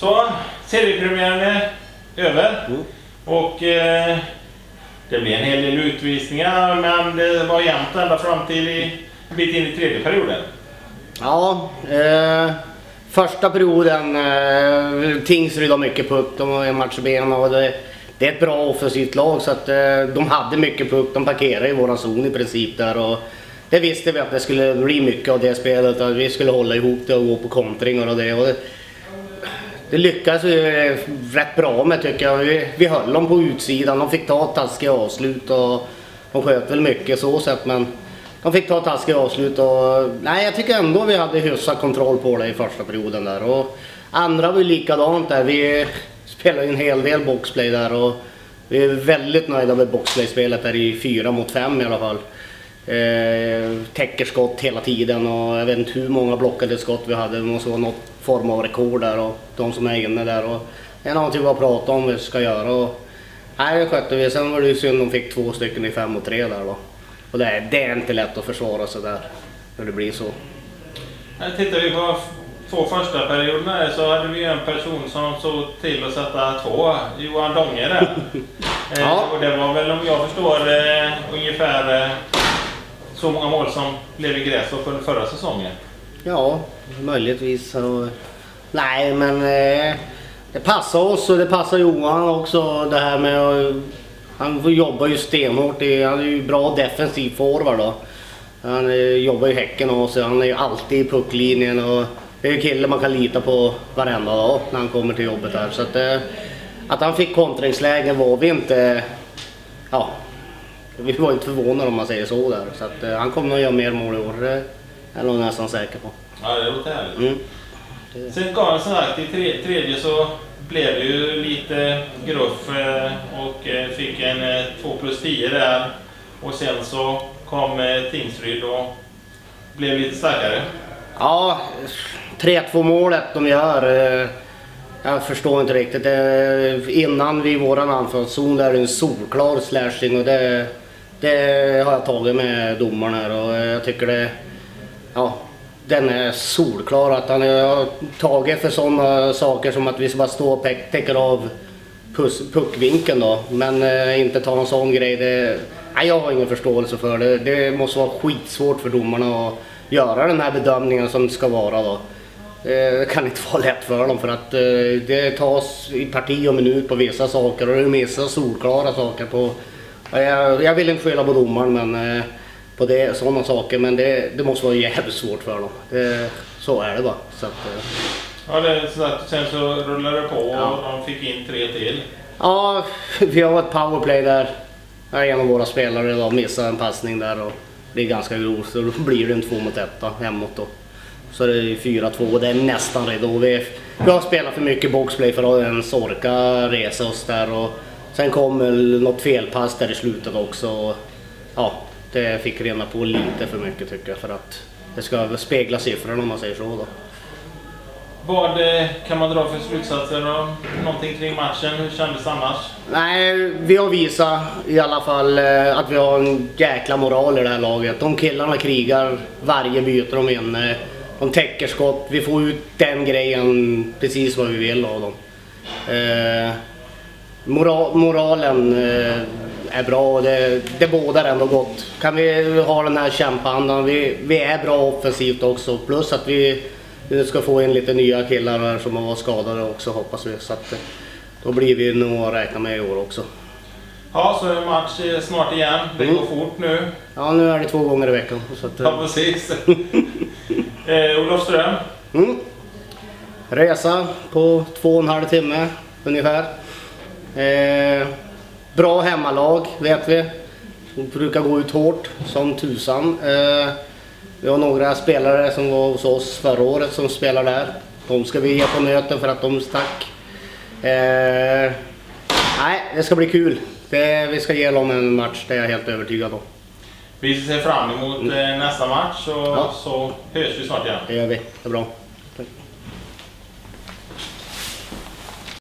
Så, seriepremiären är över. Mm. Och eh, det blir en hel del utvisningar men det var jämnt ända fram till i, en bit in i tredje perioden. Ja, eh, första perioden, eh, Tingsryd har mycket puck, de har en match i benen och det, det är ett bra offensivt lag så att eh, de hade mycket puck, de parkerade i våran zon i princip där och det visste vi att det skulle bli mycket av det spelet, att vi skulle hålla ihop det och gå på kontringar och det. Och det, det lyckades vi eh, rätt bra med tycker jag. Vi, vi höll dem på utsidan, de fick ta taskiga avslut och de sköt väl mycket så sett men de fick ta taskiga avslut och nej jag tycker ändå vi hade hyfsad kontroll på det i första perioden där. Och andra var ju likadant där. Vi spelade en hel del boxplay där och vi är väldigt nöjda med boxplay-spelet där i fyra mot fem i alla fall. Eh, täcker skott hela tiden och jag vet inte hur många blockade skott vi hade. Det måste vara något form av rekord där och de som är inne där. Och det är någonting vi har pratat om vi ska göra. Och, nej, det skötte vi. Sen var det ju synd de fick två stycken i fem och tre där då. Och det är, det är inte lätt att försvara sig där när det blir så. Här tittar vi på två första perioderna så hade vi en person som såg till att sätta två, Johan Donge där. Eh, Ja. Och det var väl om jag förstår eh, ungefär eh, så många mål som blev i Grästorp under förra säsongen. Ja, möjligtvis. Nej, men eh, det passar oss och det passar Johan också det här med att han jobbar ju stenhårt. Han är ju bra defensiv forward då. Han eh, jobbar i Häcken och så han är ju alltid i pucklinjen och det är en kille man kan lita på varenda dag när han kommer till jobbet här. Så att, eh, att han fick kontringslägen var vi inte... Ja, vi var inte förvånade om man säger så där. Så att, eh, han kommer nog göra mer mål i år. Det är jag nästan säker på. Ja, det låter härligt. Mm. Sen gav som sagt i tre, tredje så blev det ju lite gruff eh, och eh, fick en eh, 2 plus 10 där. Och sen så kom eh, Tingsryd och blev lite starkare. Ja, 3-2 målet de gör. eh, Jag förstår inte riktigt. Eh, Innan vi i våran anfallszon där är det en solklar slashing och det, det har jag tagit med domaren här och jag tycker det... Ja, den är solklar att han har tagit för sådana saker som att vi ska bara stå och täcka täcker av puckvinkeln då. Men eh, inte ta någon sån grej. Det, nej, jag har ingen förståelse för det. Det måste vara skitsvårt för domarna att göra den här bedömningen som det ska vara då. Eh, det kan inte vara lätt för dem för att eh, det tas i parti och minut på vissa saker och det missar solklara saker på... Ja, Jag, jag vill inte skylla på domaren men eh, på det, sådana saker men det, det måste vara jävligt svårt för dem. Det, så är det bara. Så att, eh, Ja, det, är så att, sen så rullade det på och Ja. de fick in tre till. Ja, vi har ett powerplay där. Där en av våra spelare idag missar en passning där och det är ganska grovt så då blir det en 2 mot 1 hemåt då. Så det är 4-2 och det är nästan redo. Vi, vi har spelat för mycket boxplay för att ens orka resa oss där och sen kom något felpass där i slutet också. Och, ja, det fick rena på lite för mycket tycker jag för att det ska spegla siffrorna om man säger så då. Vad eh, kan man dra för slutsatser och någonting kring matchen? Hur kändes det annars? Nej, vi har visat i alla fall eh, att vi har en jäkla moral i det här laget. De killarna krigar varje byte de är inne. De täcker skott. Vi får ut den grejen precis vad vi vill av dem. Eh, mora moralen eh, är bra och det, det bådar ändå gott. Kan vi ha den här kämpandan. Vi, vi är bra offensivt också. Plus att vi nu ska få in lite nya killar här som har varit skadade också hoppas vi. Så att, eh, då blir vi nog att räkna med i år också. Ja, så är det match snart igen. Det Mm. går fort nu. Ja, nu är det två gånger i veckan. Så att, Ja, eh, precis. eh, Olofström. mm. Resa på två och en halv timme ungefär. Eh, bra hemmalag vet vi. De brukar gå ut hårt som tusan. Eh, vi har några spelare som var hos oss förra året som spelar där. De ska vi ge på nöten för att de stack. Eh, nej, det ska bli kul. Det, vi ska ge dem en match, det är jag helt övertygad om. Vi ser fram emot eh, nästa match och Ja. så hörs vi snart igen. Det gör vi. Det är bra.